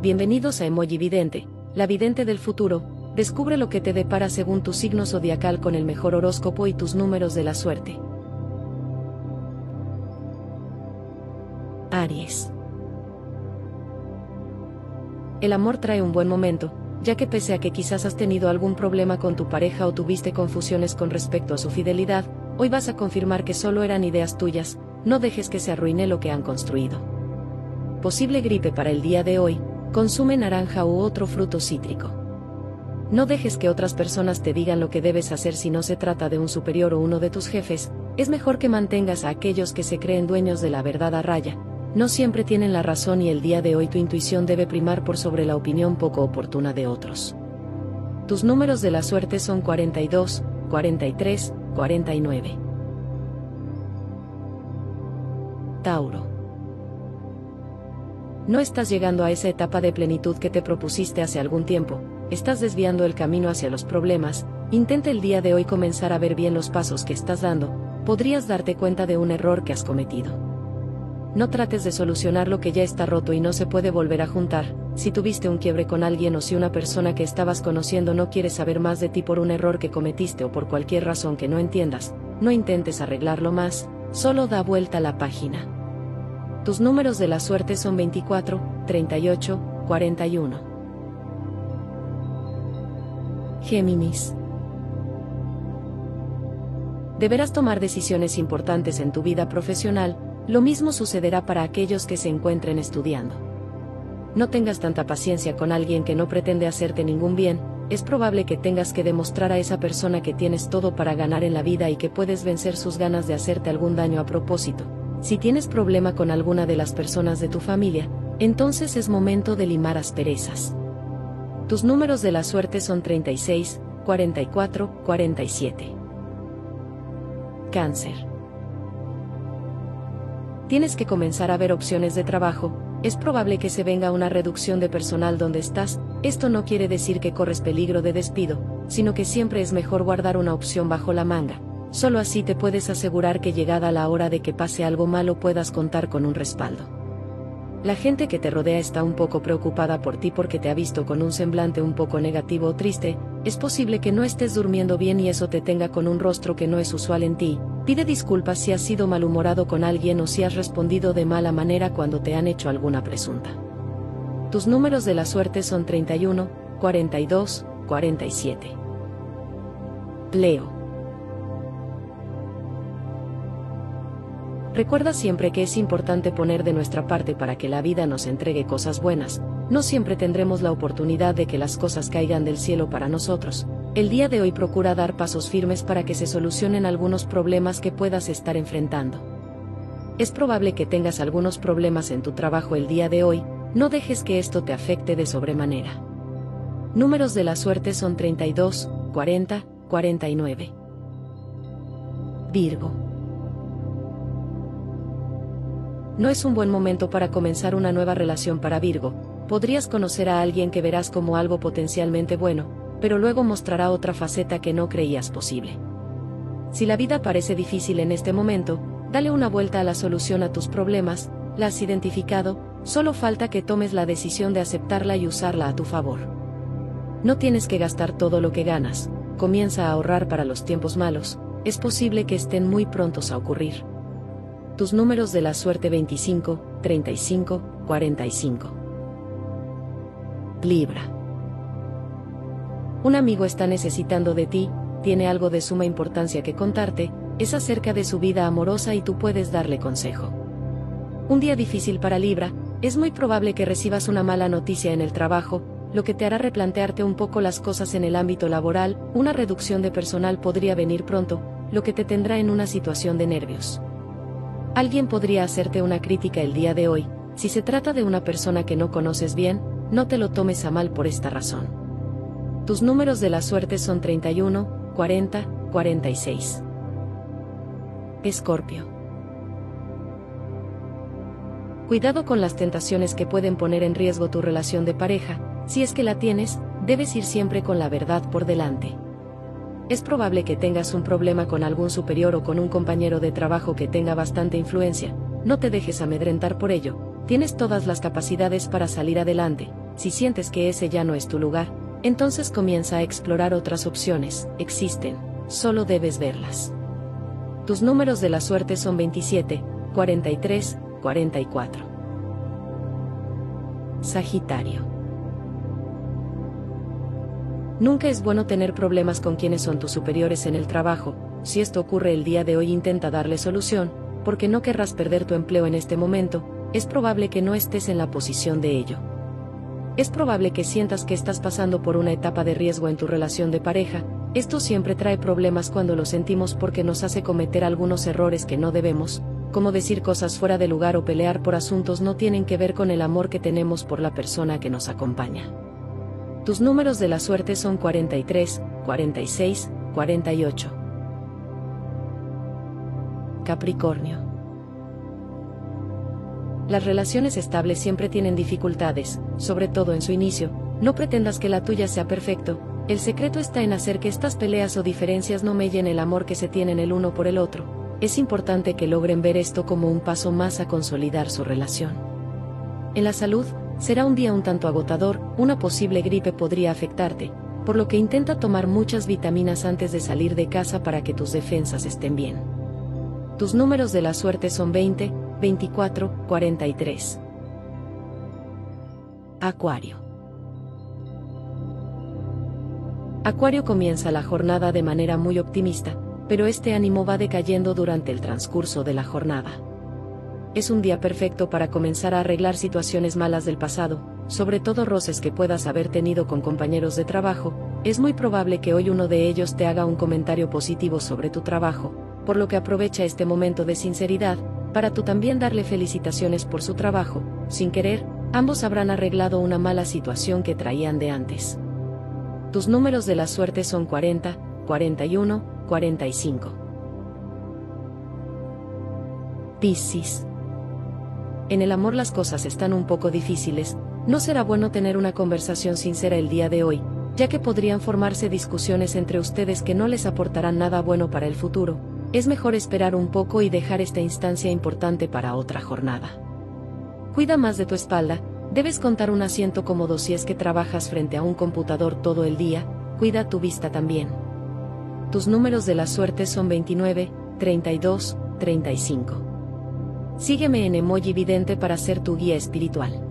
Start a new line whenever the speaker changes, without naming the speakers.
Bienvenidos a Emoji Vidente, la vidente del futuro. Descubre lo que te depara según tu signo zodiacal con el mejor horóscopo y tus números de la suerte. Aries. El amor trae un buen momento, ya que pese a que quizás has tenido algún problema con tu pareja o tuviste confusiones con respecto a su fidelidad, hoy vas a confirmar que solo eran ideas tuyas, no dejes que se arruine lo que han construido. Posible gripe para el día de hoy, Consume naranja u otro fruto cítrico. No dejes que otras personas te digan lo que debes hacer si no se trata de un superior o uno de tus jefes, es mejor que mantengas a aquellos que se creen dueños de la verdad a raya. No siempre tienen la razón y el día de hoy tu intuición debe primar por sobre la opinión poco oportuna de otros. Tus números de la suerte son 42, 43, 49. Tauro no estás llegando a esa etapa de plenitud que te propusiste hace algún tiempo, estás desviando el camino hacia los problemas, intenta el día de hoy comenzar a ver bien los pasos que estás dando, podrías darte cuenta de un error que has cometido. No trates de solucionar lo que ya está roto y no se puede volver a juntar, si tuviste un quiebre con alguien o si una persona que estabas conociendo no quiere saber más de ti por un error que cometiste o por cualquier razón que no entiendas, no intentes arreglarlo más, solo da vuelta la página. Tus números de la suerte son 24, 38, 41. Géminis. Deberás tomar decisiones importantes en tu vida profesional, lo mismo sucederá para aquellos que se encuentren estudiando. No tengas tanta paciencia con alguien que no pretende hacerte ningún bien, es probable que tengas que demostrar a esa persona que tienes todo para ganar en la vida y que puedes vencer sus ganas de hacerte algún daño a propósito. Si tienes problema con alguna de las personas de tu familia, entonces es momento de limar asperezas. Tus números de la suerte son 36, 44, 47. Cáncer. Tienes que comenzar a ver opciones de trabajo, es probable que se venga una reducción de personal donde estás, esto no quiere decir que corres peligro de despido, sino que siempre es mejor guardar una opción bajo la manga, Solo así te puedes asegurar que llegada la hora de que pase algo malo puedas contar con un respaldo. La gente que te rodea está un poco preocupada por ti porque te ha visto con un semblante un poco negativo o triste, es posible que no estés durmiendo bien y eso te tenga con un rostro que no es usual en ti, pide disculpas si has sido malhumorado con alguien o si has respondido de mala manera cuando te han hecho alguna presunta. Tus números de la suerte son 31, 42, 47. Leo. Recuerda siempre que es importante poner de nuestra parte para que la vida nos entregue cosas buenas, no siempre tendremos la oportunidad de que las cosas caigan del cielo para nosotros. El día de hoy procura dar pasos firmes para que se solucionen algunos problemas que puedas estar enfrentando. Es probable que tengas algunos problemas en tu trabajo el día de hoy, no dejes que esto te afecte de sobremanera. Números de la suerte son 32, 40, 49. Virgo. No es un buen momento para comenzar una nueva relación para Virgo, podrías conocer a alguien que verás como algo potencialmente bueno, pero luego mostrará otra faceta que no creías posible. Si la vida parece difícil en este momento, dale una vuelta a la solución a tus problemas, la has identificado, solo falta que tomes la decisión de aceptarla y usarla a tu favor. No tienes que gastar todo lo que ganas, comienza a ahorrar para los tiempos malos, es posible que estén muy prontos a ocurrir tus números de la suerte 25, 35, 45. Libra. Un amigo está necesitando de ti, tiene algo de suma importancia que contarte, es acerca de su vida amorosa y tú puedes darle consejo. Un día difícil para Libra, es muy probable que recibas una mala noticia en el trabajo, lo que te hará replantearte un poco las cosas en el ámbito laboral, una reducción de personal podría venir pronto, lo que te tendrá en una situación de nervios. Alguien podría hacerte una crítica el día de hoy, si se trata de una persona que no conoces bien, no te lo tomes a mal por esta razón. Tus números de la suerte son 31, 40, 46. Escorpio. Cuidado con las tentaciones que pueden poner en riesgo tu relación de pareja, si es que la tienes, debes ir siempre con la verdad por delante. Es probable que tengas un problema con algún superior o con un compañero de trabajo que tenga bastante influencia, no te dejes amedrentar por ello, tienes todas las capacidades para salir adelante, Si sientes que ese ya no es tu lugar, entonces comienza a explorar otras opciones, existen, solo debes verlas. Tus números de la suerte son 27, 43, 44. Sagitario. Nunca es bueno tener problemas con quienes son tus superiores en el trabajo, si esto ocurre el día de hoy intenta darle solución, porque no querrás perder tu empleo en este momento, es probable que no estés en la posición de ello. Es probable que sientas que estás pasando por una etapa de riesgo en tu relación de pareja, esto siempre trae problemas cuando lo sentimos porque nos hace cometer algunos errores que no debemos, como decir cosas fuera de lugar o pelear por asuntos no tienen que ver con el amor que tenemos por la persona que nos acompaña. Tus números de la suerte son 43, 46, 48. Capricornio. Las relaciones estables siempre tienen dificultades, sobre todo en su inicio, no pretendas que la tuya sea perfecto, el secreto está en hacer que estas peleas o diferencias no mellen el amor que se tienen el uno por el otro, es importante que logren ver esto como un paso más a consolidar su relación. En la salud, será un día un tanto agotador, una posible gripe podría afectarte, por lo que intenta tomar muchas vitaminas antes de salir de casa para que tus defensas estén bien. Tus números de la suerte son 20, 24, 43. Acuario. Acuario comienza la jornada de manera muy optimista, pero este ánimo va decayendo durante el transcurso de la jornada. Es un día perfecto para comenzar a arreglar situaciones malas del pasado, sobre todo roces que puedas haber tenido con compañeros de trabajo, es muy probable que hoy uno de ellos te haga un comentario positivo sobre tu trabajo, por lo que aprovecha este momento de sinceridad, para tú también darle felicitaciones por su trabajo, sin querer, ambos habrán arreglado una mala situación que traían de antes. Tus números de la suerte son 40, 41, 45. Piscis. En el amor las cosas están un poco difíciles, no será bueno tener una conversación sincera el día de hoy, ya que podrían formarse discusiones entre ustedes que no les aportarán nada bueno para el futuro, es mejor esperar un poco y dejar esta instancia importante para otra jornada. Cuida más de tu espalda, debes contar un asiento cómodo si es que trabajas frente a un computador todo el día, cuida tu vista también. Tus números de la suerte son 29, 32, 35. Sígueme en Emoji Vidente para ser tu guía espiritual.